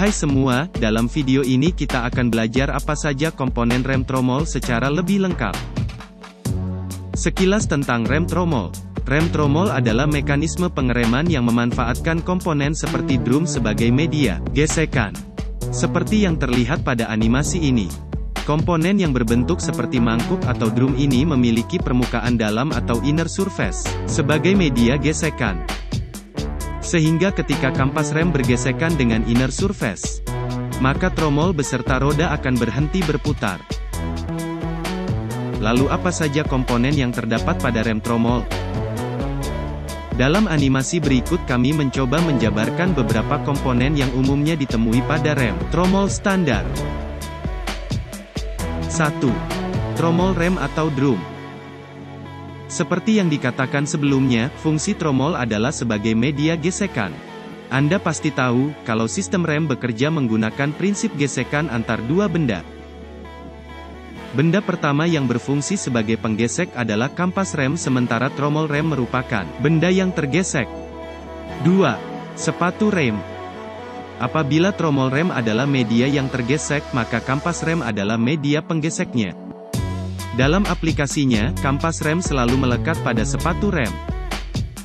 Hai semua, dalam video ini kita akan belajar apa saja komponen rem tromol secara lebih lengkap. Sekilas tentang rem tromol. Rem tromol adalah mekanisme pengereman yang memanfaatkan komponen seperti drum sebagai media, gesekan. Seperti yang terlihat pada animasi ini. Komponen yang berbentuk seperti mangkuk atau drum ini memiliki permukaan dalam atau inner surface, sebagai media gesekan. Sehingga ketika kampas rem bergesekan dengan inner surface, maka tromol beserta roda akan berhenti berputar. Lalu apa saja komponen yang terdapat pada rem tromol? Dalam animasi berikut kami mencoba menjabarkan beberapa komponen yang umumnya ditemui pada rem tromol standar. 1. Tromol rem atau drum. Seperti yang dikatakan sebelumnya, fungsi tromol adalah sebagai media gesekan. Anda pasti tahu, kalau sistem rem bekerja menggunakan prinsip gesekan antar dua benda. Benda pertama yang berfungsi sebagai penggesek adalah kampas rem sementara tromol rem merupakan benda yang tergesek. 2. Sepatu rem. Apabila tromol rem adalah media yang tergesek, maka kampas rem adalah media penggeseknya. Dalam aplikasinya, kampas rem selalu melekat pada sepatu rem.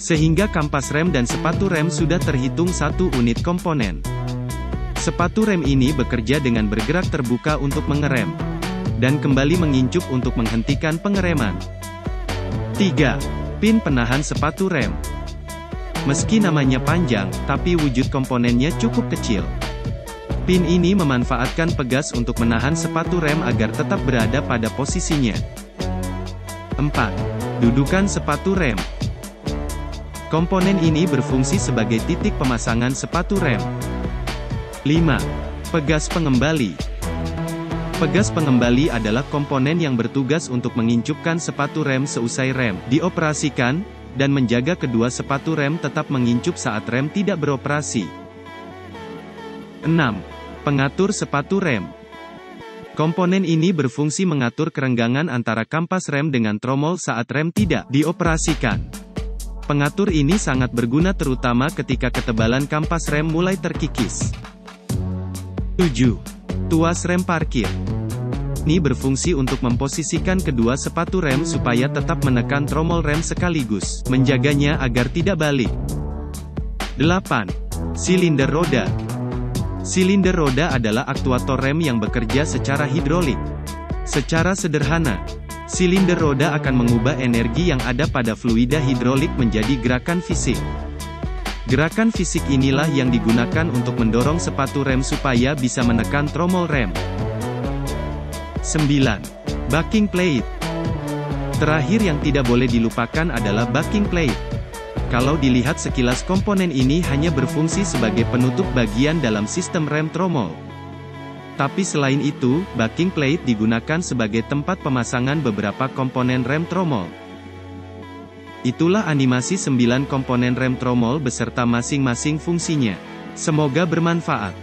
Sehingga kampas rem dan sepatu rem sudah terhitung satu unit komponen. Sepatu rem ini bekerja dengan bergerak terbuka untuk mengerem. Dan kembali mengincup untuk menghentikan pengereman. 3. Pin penahan sepatu rem. Meski namanya panjang, tapi wujud komponennya cukup kecil. Pin ini memanfaatkan pegas untuk menahan sepatu rem agar tetap berada pada posisinya. 4. Dudukan sepatu rem. Komponen ini berfungsi sebagai titik pemasangan sepatu rem. 5. Pegas pengembali. Pegas pengembali adalah komponen yang bertugas untuk mengincupkan sepatu rem seusai rem dioperasikan, dan menjaga kedua sepatu rem tetap mengincup saat rem tidak beroperasi. 6. Pengatur sepatu rem. Komponen ini berfungsi mengatur kerenggangan antara kampas rem dengan tromol saat rem tidak dioperasikan. Pengatur ini sangat berguna terutama ketika ketebalan kampas rem mulai terkikis. 7. Tuas rem parkir ini berfungsi untuk memposisikan kedua sepatu rem supaya tetap menekan tromol rem sekaligus, menjaganya agar tidak balik. 8. Silinder roda. Silinder roda adalah aktuator rem yang bekerja secara hidrolik. Secara sederhana, silinder roda akan mengubah energi yang ada pada fluida hidrolik menjadi gerakan fisik. Gerakan fisik inilah yang digunakan untuk mendorong sepatu rem supaya bisa menekan tromol rem. 9. Backing plate. Terakhir yang tidak boleh dilupakan adalah backing plate. Kalau dilihat sekilas komponen ini hanya berfungsi sebagai penutup bagian dalam sistem rem tromol. Tapi selain itu, backing plate digunakan sebagai tempat pemasangan beberapa komponen rem tromol. Itulah animasi 9 komponen rem tromol beserta masing-masing fungsinya. Semoga bermanfaat.